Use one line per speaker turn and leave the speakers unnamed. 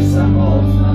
some old